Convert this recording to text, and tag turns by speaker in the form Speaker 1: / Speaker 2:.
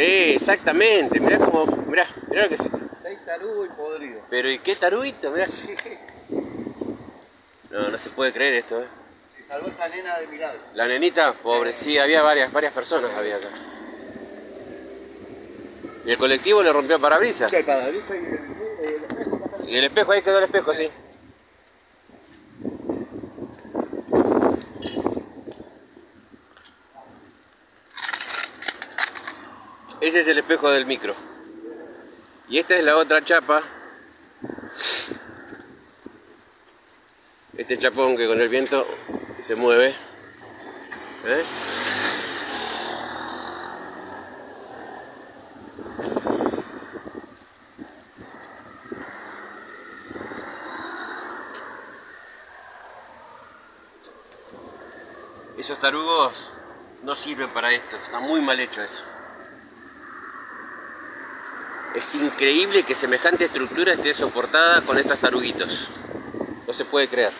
Speaker 1: Exactamente, mirá como. Mirá, mirá lo que es esto.
Speaker 2: Seis tarugos y podrido.
Speaker 1: Pero ¿y qué taruguito? Mirá. No, no se puede creer esto, eh.
Speaker 2: Se salvó esa nena de milagro.
Speaker 1: La nenita, pobre, sí, había varias, varias personas había acá. Y el colectivo le rompió el parabrisas.
Speaker 2: ¿Qué parabrisas y el, el espejo está?
Speaker 1: Y el espejo, ahí quedó el espejo, sí. Ese es el espejo del micro. Y esta es la otra chapa. Este chapón que con el viento se mueve. ¿Eh? Esos tarugos no sirven para esto, está muy mal hecho eso. Es increíble que semejante estructura esté soportada con estos taruguitos. No se puede creer.